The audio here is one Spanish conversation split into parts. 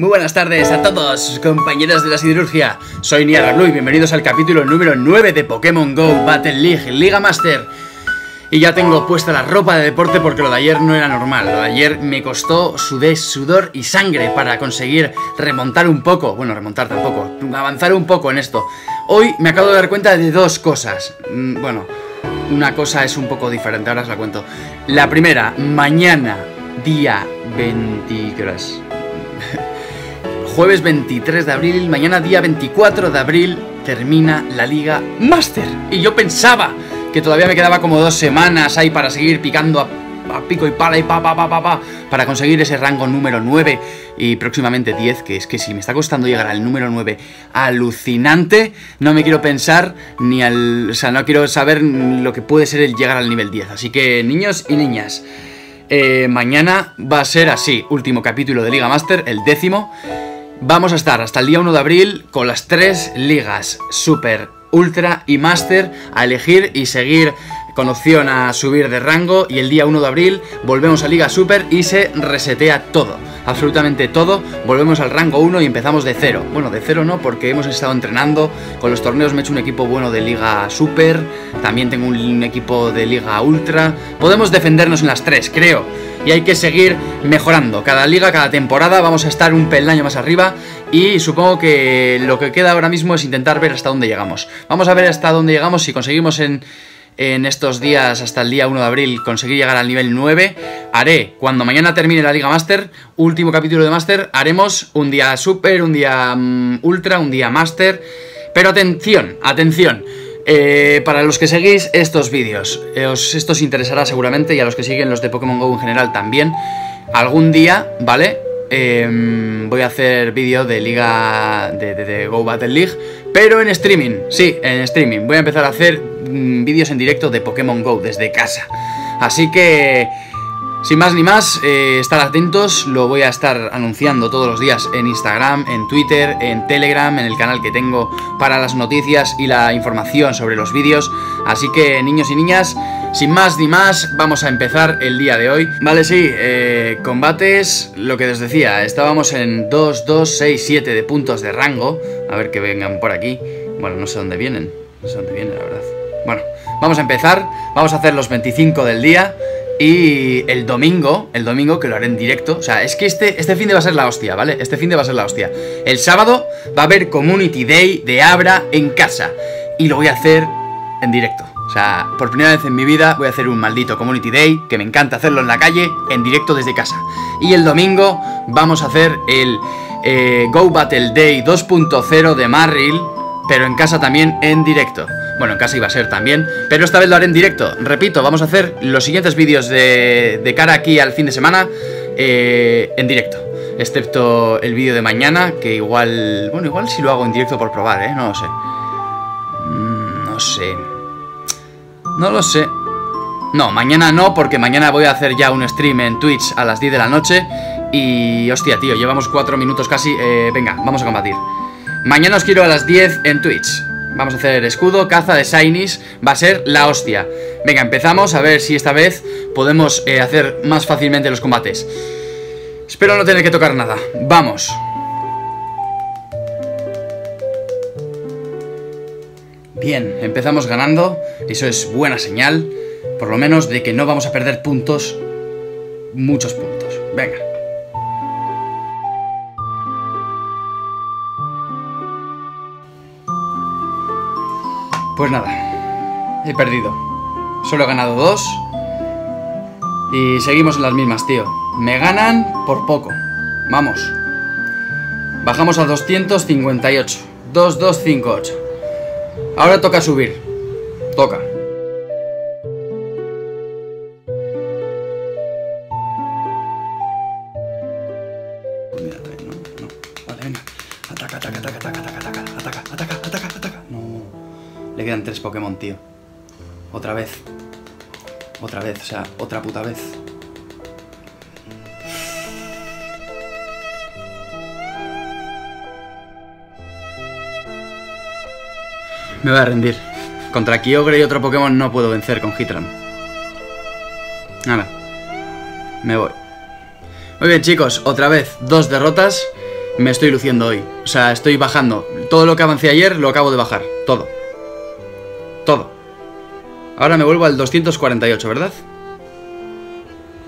Muy buenas tardes a todos, compañeros de la siderurgia. Soy Niara Blue y bienvenidos al capítulo número 9 de Pokémon GO Battle League Liga Master. Y ya tengo puesta la ropa de deporte porque lo de ayer no era normal. Lo de ayer me costó sudé, sudor y sangre para conseguir remontar un poco. Bueno, remontar tampoco, avanzar un poco en esto. Hoy me acabo de dar cuenta de dos cosas. Mm, Bueno, una cosa es un poco diferente, ahora os la cuento. La primera, mañana, día 20... ¿qué hora es? Jueves 23 de abril, mañana día 24 de abril, termina la Liga Master. Y yo pensaba que todavía me quedaba como dos semanas ahí para seguir picando a, pico y pala y pa, pa, pa, pa, pa, para conseguir ese rango número 9 y próximamente 10, que es que si me está costando llegar al número 9 alucinante, no me quiero pensar ni al... O sea, no quiero saber lo que puede ser el llegar al nivel 10. Así que, niños y niñas, eh, mañana va a ser así, último capítulo de Liga Master, el décimo. Vamos a estar hasta el día 1 de abril con las tres ligas Super, Ultra y Master a elegir y seguir con opción a subir de rango. Y el día 1 de abril volvemos a Liga Super y se resetea todo, absolutamente todo, volvemos al rango 1 y empezamos de cero. Bueno, de cero no porque hemos estado entrenando, con los torneos. Me he hecho un equipo bueno de Liga Super, también tengo un, un equipo de Liga Ultra, podemos defendernos en las tres, creo y hay que seguir mejorando. Cada liga, cada temporada vamos a estar un peldaño más arriba y supongo que lo que queda ahora mismo es intentar ver hasta dónde llegamos. Vamos a ver hasta dónde llegamos si conseguimos en, en estos días hasta el día 1 de abril conseguir llegar al nivel 9. Haré, cuando mañana termine la Liga Master, último capítulo de Master, haremos un día Super, un día mm, Ultra, un día Master. Pero atención, atención. Eh, para los que seguís estos vídeos, eh, os- esto os interesará seguramente y a los que siguen los de Pokémon GO en general también. Algún día, ¿vale? Em, voy a hacer vídeo de Liga de, de- de Go Battle League, pero en streaming, sí, en streaming. Voy a empezar a hacer mm, vídeos en directo de Pokémon Go desde casa. Así que sin más ni más, eh, estar atentos, lo voy a estar anunciando todos los días en Instagram, en Twitter, en Telegram, en el canal que tengo para las noticias y la información sobre los vídeos. Así que niños y niñas, sin más ni más, vamos a empezar el día de hoy. Vale, sí, eh, combates, lo que os decía, estábamos en 2, 2, 6, 7 de puntos de rango. A ver que vengan por aquí. Bueno, no sé dónde vienen, no sé dónde vienen, la verdad. Bueno, vamos a empezar, vamos a hacer los 25 del día. Y el domingo, el domingo que lo haré en directo, o sea, es que este, este fin de va a ser la hostia, ¿vale? Este fin de va a ser la hostia. El sábado va a haber Community Day de Abra en casa y lo voy a hacer en directo. O sea, por primera vez en mi vida voy a hacer un maldito Community Day, que me encanta hacerlo en la calle, en directo desde casa. Y el domingo vamos a hacer el eh, Go Battle Day 2.0 de Marril, pero en casa también en directo. Bueno, en casa iba a ser también, pero esta vez lo haré en directo. Repito, vamos a hacer los siguientes vídeos de, de cara aquí al fin de semana eh, en directo. Excepto el vídeo de mañana, que igual... Bueno, igual si lo hago en directo por probar, ¿eh? No lo sé. Mm, No sé. No lo sé. No, mañana no, porque mañana voy a hacer ya un stream en Twitch a las 10 de la noche. Y hostia, tío, llevamos 4 minutos casi. Eh, venga, vamos a combatir. Mañana os quiero a las 10 en Twitch. Vamos a hacer escudo, caza de Shinies. Va a ser la hostia. Venga, empezamos a ver si esta vez podemos eh, hacer más fácilmente los combates. Espero no tener que tocar nada. Vamos. Bien, empezamos ganando. Eso es buena señal. Por lo menos de que no vamos a perder puntos. Muchos puntos. Venga. Pues nada, he perdido. Solo he ganado dos. Y seguimos en las mismas, tío. Me ganan por poco. Vamos. Bajamos a 258. 2258. Ahora toca subir. Toca. Pokémon, tío. Otra vez. Otra vez, o sea, otra puta vez. Me voy a rendir. Contra Kyogre y otro Pokémon no puedo vencer con Hitram. Nada. Me voy. Muy bien, chicos, otra vez dos derrotas. me estoy luciendo hoy. O sea, estoy bajando. Todo lo que avancé ayer lo acabo de bajar. Todo. Ahora me vuelvo al 248, ¿verdad?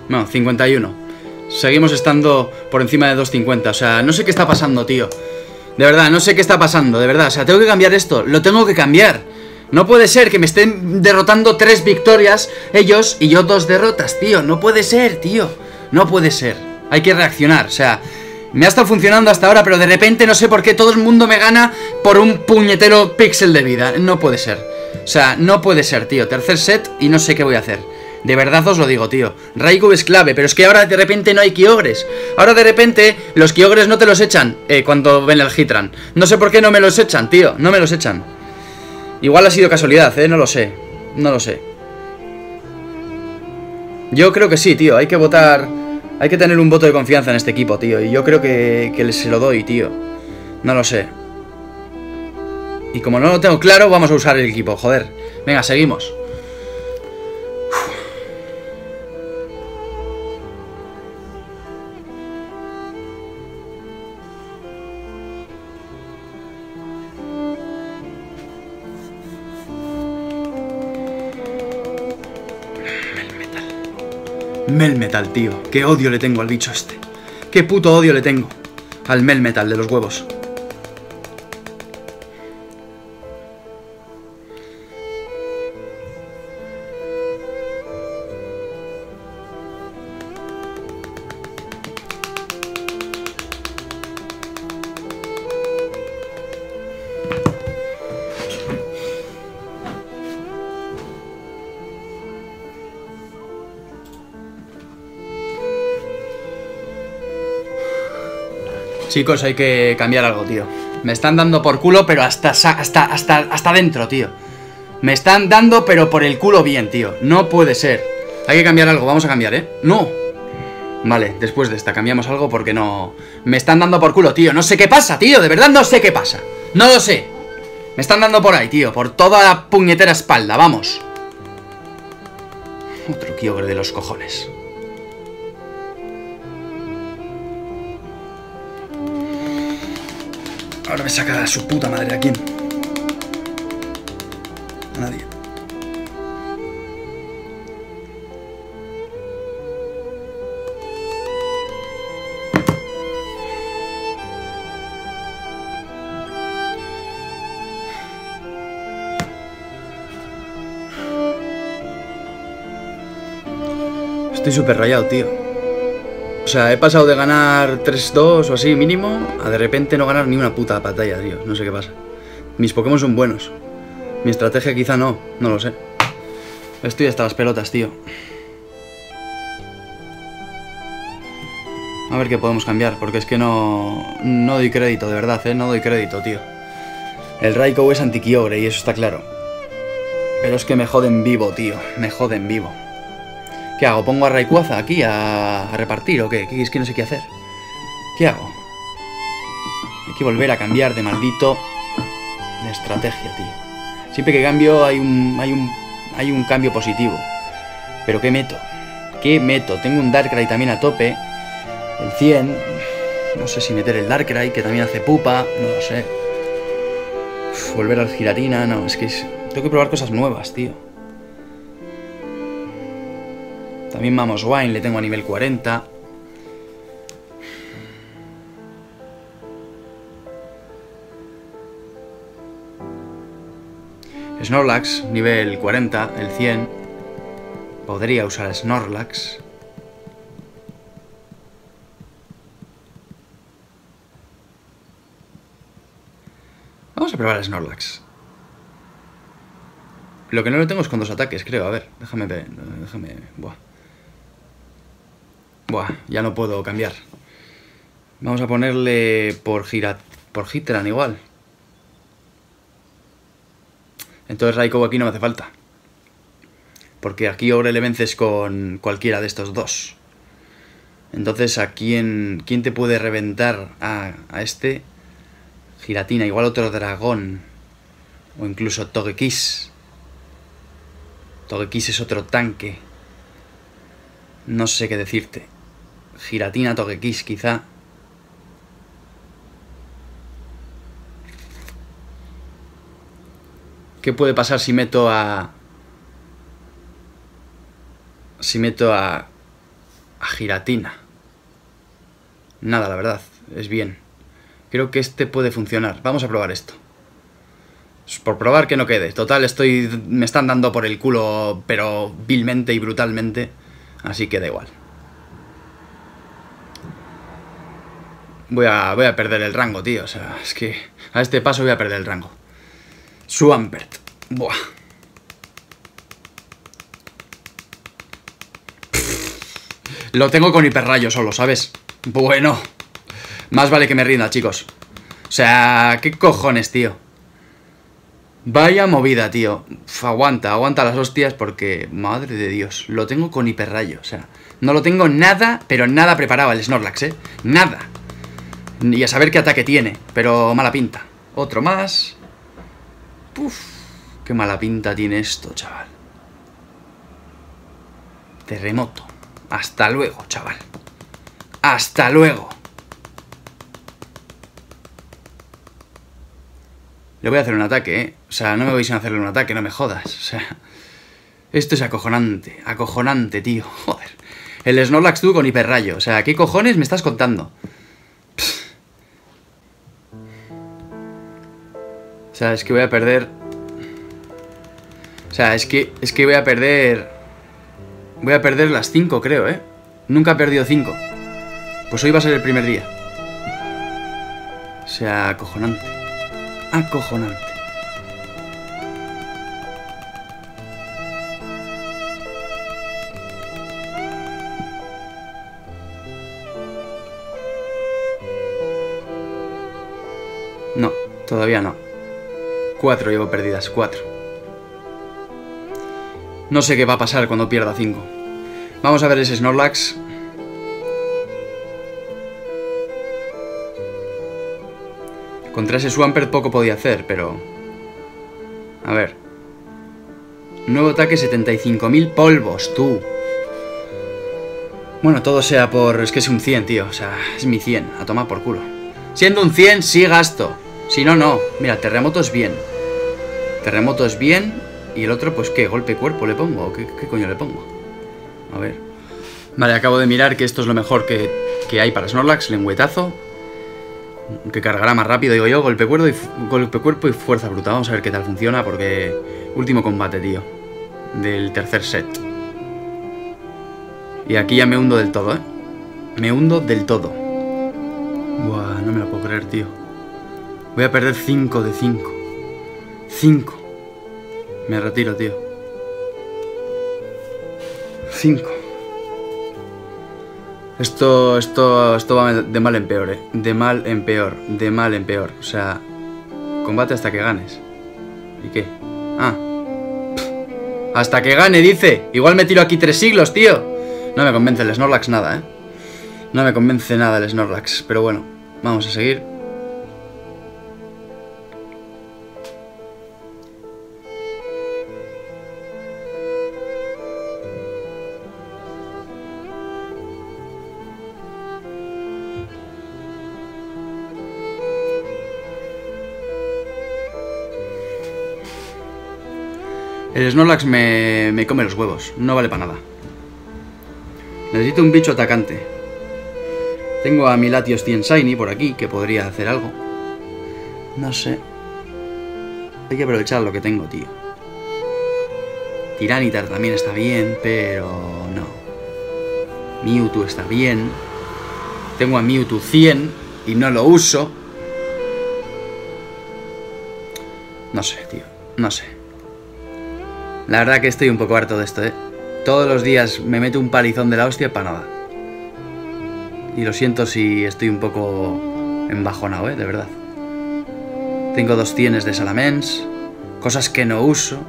No, 51. Seguimos estando por encima de 250. O sea, no sé qué está pasando, tío. De verdad, no sé qué está pasando, de verdad. O sea, tengo que cambiar esto. Lo tengo que cambiar. No puede ser que me estén derrotando tres victorias ellos y yo dos derrotas, tío. No puede ser, tío. No puede ser. Hay que reaccionar. O sea, me ha estado funcionando hasta ahora, pero de repente no sé por qué todo el mundo me gana por un puñetero píxel de vida. No puede ser. O sea, no puede ser, tío. Tercer set y no sé qué voy a hacer. De verdad os lo digo, tío. Raikou es clave, pero es que ahora de repente no hay Kyogres. Ahora de repente los Kyogres no te los echan eh, cuando ven el Hitran. No sé por qué no me los echan, tío. No me los echan. Igual ha sido casualidad, eh. No lo sé. No lo sé. Yo creo que sí, tío. Hay que votar... Hay que tener un voto de confianza en este equipo, tío. Y yo creo que, que se lo doy, tío. No lo sé. Y como no lo tengo claro, vamos a usar el equipo, joder. Venga, seguimos. Melmetal, tío. Qué odio le tengo al bicho este. Qué puto odio le tengo al Melmetal de los huevos. Chicos, hay que cambiar algo, tío. Me están dando por culo, pero hasta, hasta, hasta, hasta dentro, tío. Me están dando, pero por el culo bien, tío. No puede ser. Hay que cambiar algo, vamos a cambiar, ¿eh? ¡No! Vale, después de esta cambiamos algo porque no... Me están dando por culo, tío. No sé qué pasa, tío. De verdad no sé qué pasa. No lo sé. Me están dando por ahí, tío. Por toda la puñetera espalda, vamos. Otro Kyogre de los cojones. Ahora me saca a su puta madre. ¿A quién? A nadie. Estoy súper rayado, tío. Sea, he pasado de ganar 3-2 o así mínimo a de repente no ganar ni una puta batalla, tío. No sé qué pasa. Mis Pokémon son buenos. Mi estrategia quizá no, no lo sé. Estoy hasta las pelotas, tío. A ver qué podemos cambiar, porque es que no, no doy crédito, de verdad, ¿eh? No doy crédito, tío. El Raikou es antiquiogre y eso está claro. Pero es que me joden vivo, tío. Me joden vivo. ¿Qué hago? ¿Pongo a Rayquaza aquí a, repartir o qué? Es que no sé qué hacer. ¿Qué hago? Hay que volver a cambiar de maldito de estrategia, tío. Siempre que cambio hay un, hay un, hay un cambio positivo. Pero ¿qué meto? ¿Qué meto? Tengo un Darkrai también a tope. El 100. No sé si meter el Darkrai, que también hace pupa. No lo sé. volver al Giratina. No, es que tengo que probar cosas nuevas, tío. También Vamos Wine le tengo a nivel 40. Snorlax, nivel 40, el 100. Podría usar Snorlax. Vamos a probar Snorlax. Lo que no lo tengo es con dos ataques, creo. A ver, déjame ver. Déjame. Buah. Buah, ya no puedo cambiar. Vamos a ponerle por Hitran igual. Entonces Raikou aquí no me hace falta. Porque aquí ahora le vences con cualquiera de estos dos. Entonces, ¿a quién, quién te puede reventar a, a este? Giratina, igual otro dragón. O incluso Togekiss. Togekiss es otro tanque. No sé qué decirte. Giratina Togekiss quizá. ¿Qué puede pasar si meto a... Si meto a... A Giratina. Nada, la verdad. Es bien. Creo que este puede funcionar. Vamos a probar esto. Por probar que no quede. Total, estoy. me están dando por el culo, pero vilmente y brutalmente. Así que da igual. Voy a, voy a perder el rango, tío. O sea, es que a este paso voy a perder el rango. Swampert. Buah. Lo tengo con hiperrayo solo, ¿sabes? Bueno. Más vale que me rinda, chicos. O sea, ¿qué cojones, tío? Vaya movida, tío. aguanta, aguanta las hostias porque, madre de Dios, lo tengo con hiperrayo. O sea, no lo tengo nada, pero nada preparado el Snorlax, ¿eh? Nada. Y a saber qué ataque tiene, pero mala pinta. Otro más. Uf, qué mala pinta tiene esto, chaval. Terremoto. Hasta luego, chaval. Hasta luego. Le voy a hacer un ataque, ¿eh? O sea, no me vais a hacerle un ataque, no me jodas. O sea, esto es acojonante, acojonante, tío. Joder. El Snorlax tú con hiperrayo. O sea, ¿qué cojones me estás contando? Sea, es que voy a perder... O sea, es que, es que voy a perder... Voy a perder las 5, creo, ¿eh? Nunca he perdido 5. Pues hoy va a ser el primer día. O sea, acojonante acojonante. No, todavía no. Cuatro llevo perdidas, cuatro. No sé qué va a pasar cuando pierda cinco. Vamos a ver ese Snorlax Contra ese Swampert poco podía hacer, pero... A ver. Nuevo ataque 75.000 polvos, tú. Bueno, todo sea por... Es que es un 100, tío. O sea, es mi 100. A tomar por culo. Siendo un 100, sí gasto. Si no, no. Mira, terremoto es bien. Terremoto es bien. Y el otro, pues, ¿qué? ¿Golpe cuerpo le pongo? ¿Qué, qué coño le pongo? A ver. Vale, acabo de mirar que esto es lo mejor que, que hay para Snorlax. Lengüetazo que cargará más rápido, digo yo, golpe cuerpo, y, golpe cuerpo y fuerza bruta. Vamos a ver qué tal funciona porque... Último combate, tío. Del tercer set. Y aquí ya me hundo del todo, ¿eh? Me hundo del todo. Buah, no me lo puedo creer, tío. Voy a perder 5 de 5. 5. Me retiro, tío. 5. Esto, esto, esto va de mal en peor, eh. De mal en peor, de mal en peor. O sea, combate hasta que ganes. ¿Y qué? Ah. hasta que gane, dice. Igual me tiro aquí tres siglos, tío. No me convence el Snorlax nada, eh. No me convence nada el Snorlax. Pero bueno, vamos a seguir. El Snorlax me, me come los huevos, no vale para nada. Necesito un bicho atacante. Tengo a mi Latios Shiny por aquí, que podría hacer algo. No sé. Hay que aprovechar lo que tengo, tío. Tiranitar también está bien, pero no. Mewtwo está bien. Tengo a Mewtwo 100 y no lo uso. No sé, tío. No sé. La verdad que estoy un poco harto de esto, ¿eh? Todos los días me meto un palizón de la hostia para nada. Y lo siento si estoy un poco embajonado, ¿eh? De verdad. Tengo dos tienes de Salamence, cosas que no uso.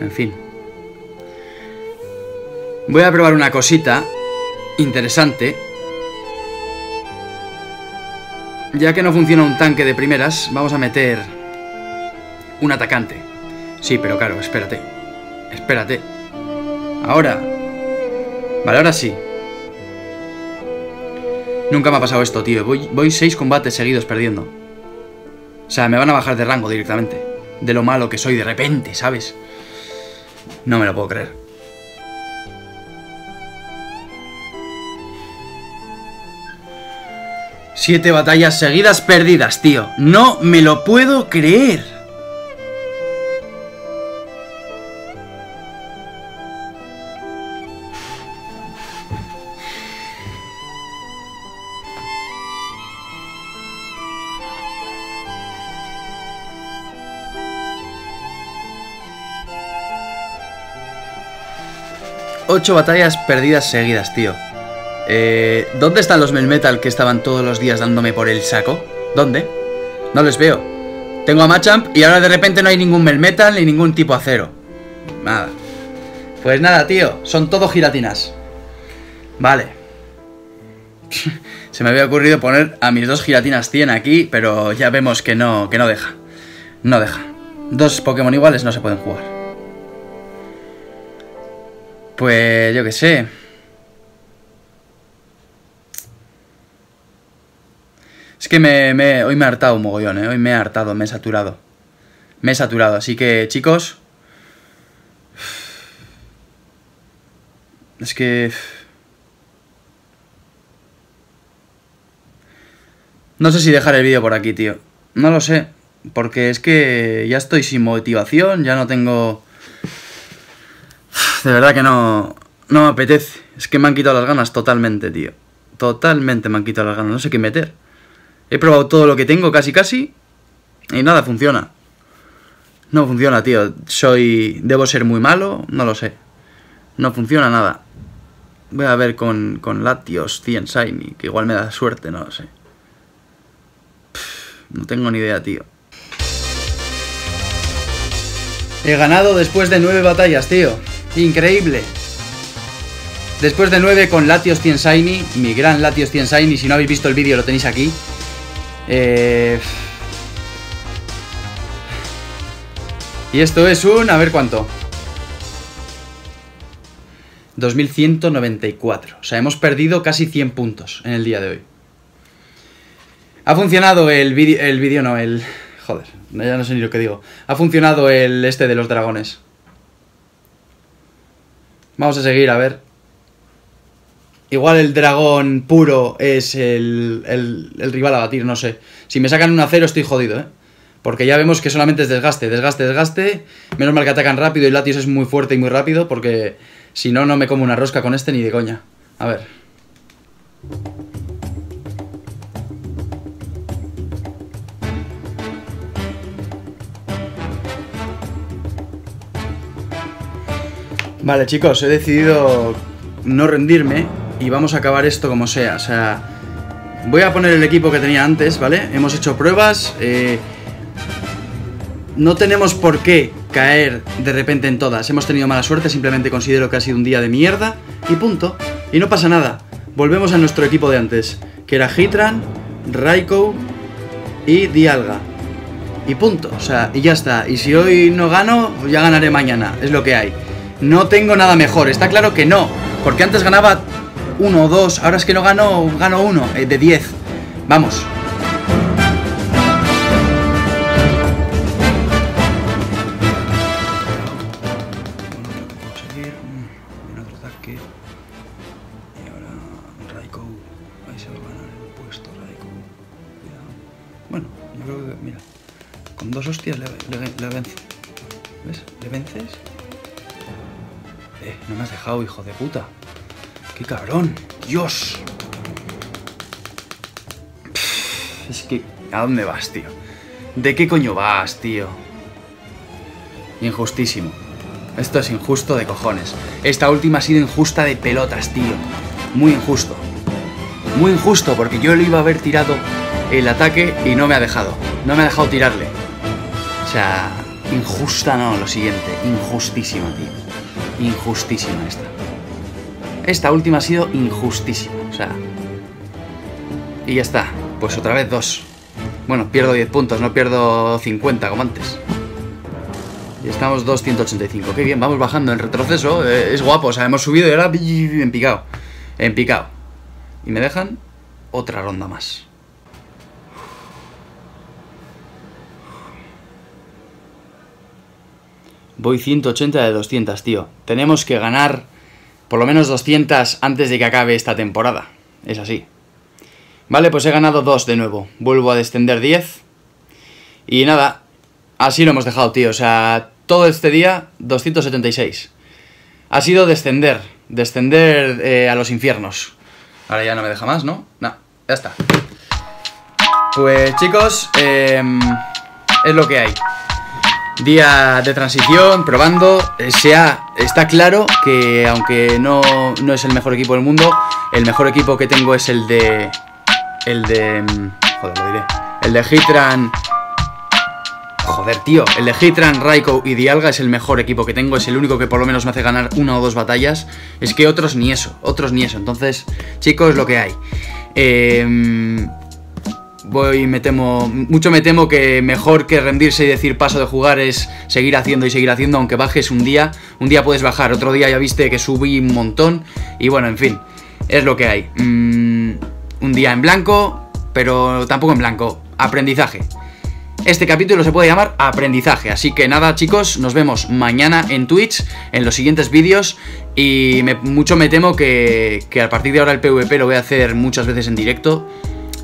En fin. Voy a probar una cosita interesante. Ya que no funciona un tanque de primeras, vamos a meter un atacante. Sí, pero claro, espérate. Espérate. Ahora. Vale, ahora sí. Nunca me ha pasado esto, tío. Voy, seis combates seguidos perdiendo. O sea, me van a bajar de rango directamente. de lo malo que soy de repente, ¿sabes? No me lo puedo creer. Siete batallas seguidas perdidas, tío. No me lo puedo creer. Ocho batallas perdidas seguidas, tío. Eh, ¿Dónde están los Melmetal que estaban todos los días dándome por el saco? ¿Dónde? No les veo. Tengo a Machamp y ahora de repente no hay ningún Melmetal ni ningún tipo acero. Nada. Pues nada, tío. Son todo giratinas. Vale. Se me había ocurrido poner a mis dos giratinas 100 aquí, pero ya vemos que no, que no deja. No deja. Dos Pokémon iguales no se pueden jugar. Pues yo qué sé. Es que me, hoy me he hartado un mogollón, ¿eh? Hoy me he hartado, me he saturado. Me he saturado, así que chicos... Es que... No sé si dejar el vídeo por aquí, tío. No lo sé. Porque es que ya estoy sin motivación, ya no tengo de verdad que no, no me apetece. Es que me han quitado las ganas totalmente, tío. Totalmente me han quitado las ganas. No sé qué meter. He probado todo lo que tengo, casi casi. Y nada funciona. No funciona, tío. Soy... Debo ser muy malo. No lo sé. No funciona nada. Voy a ver con, con Latios 100 Shiny. Que igual me da suerte, no lo sé. no tengo ni idea, tío. He ganado después de nueve batallas, tío. Increíble. Después de 9 con Latios Tiensaini, mi gran Latios Tiensaini, si no habéis visto el vídeo lo tenéis aquí. Eh... Y esto es un... a ver cuánto. 2194. O sea, hemos perdido casi 100 puntos en el día de hoy. Ha funcionado el vídeo... El vídeo no, el... Joder, ya no sé ni lo que digo. Ha funcionado el este de los dragones. Vamos a seguir, a ver. Igual el dragón puro es el, el, rival a batir, no sé. Si me sacan un acero estoy jodido, ¿eh? Porque ya vemos que solamente es desgaste, desgaste, desgaste. Menos mal que atacan rápido y Latios es muy fuerte y muy rápido porque si no, no me como una rosca con este ni de coña. A ver. Vale, chicos, he decidido no rendirme y vamos a acabar esto como sea. O sea, voy a poner el equipo que tenía antes, ¿vale? Hemos hecho pruebas. Eh, no tenemos por qué caer de repente en todas. Hemos tenido mala suerte, simplemente considero que ha sido un día de mierda y punto. Y no pasa nada. Volvemos a nuestro equipo de antes, que era Hitran, Raiko y Dialga. Y punto. O sea, y ya está. Y si hoy no gano, ya ganaré mañana. Es lo que hay. No tengo nada mejor, está claro que no. Porque antes ganaba uno o dos, ahora es que no gano, gano uno, eh, de 10. Vamos. Bueno, yo creo que, mira, con dos hostias le, le, le venzo. ¿Ves? Le vences eh, no me has dejado, hijo de puta. ¡Qué cabrón! ¡Dios! es que... ¿A dónde vas, tío? ¿De qué coño vas, tío? Injustísimo. Esto es injusto de cojones. Esta última ha sido injusta de pelotas, tío. Muy injusto. Muy injusto, porque yo le iba a haber tirado el ataque y no me ha dejado. No me ha dejado tirarle. O sea, injusta no, lo siguiente. Injustísimo, tío injustísima esta. Esta última ha sido injustísima, o sea... Y ya está, pues otra vez dos. Bueno, pierdo 10 puntos, no pierdo 50 como antes. Y estamos 285. Qué bien, vamos bajando en retroceso. Eh, es guapo, o sea, hemos subido y ahora en picado. En picado. Y me dejan otra ronda más.......................................................... Voy 180 de 200, tío. Tenemos que ganar por lo menos 200 antes de que acabe esta temporada. Es así. Vale, pues he ganado 2 de nuevo. Vuelvo a descender 10. Y nada, así lo hemos dejado, tío. O sea, todo este día 276. Ha sido descender. Descender eh, a los infiernos. Ahora ya no me deja más, ¿no? No, ya está. Pues chicos, em, es lo que hay. Día de transición, probando. Eh, sea, está claro que aunque no, no es el mejor equipo del mundo, el mejor equipo que tengo es el de... El de... Em, joder, lo diré. El de Hitran... Joder, tío. El de Hitran, Raiko y Dialga es el mejor equipo que tengo. Es el único que por lo menos me hace ganar una o dos batallas. Es que otros ni eso. Otros ni eso. Entonces, chicos, lo que hay. Eh voy me temo mucho me temo que mejor que rendirse y decir paso de jugar es seguir haciendo y seguir haciendo aunque bajes un día. Un día puedes bajar otro día ya viste que subí un montón. Y bueno en fin es lo que hay. Mm, un día en blanco pero tampoco en blanco. Aprendizaje. Este capítulo se puede llamar aprendizaje, así que nada chicos, nos vemos mañana en Twitch, en los siguientes vídeos. Y mucho me temo que, que a partir de ahora el PvP lo voy a hacer muchas veces en directo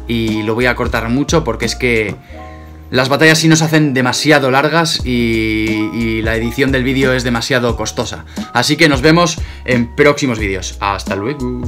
y lo voy a cortar mucho porque es que las batallas sí nos hacen demasiado largas y, la edición del vídeo es demasiado costosa. Así que nos vemos en próximos vídeos. Hasta luego.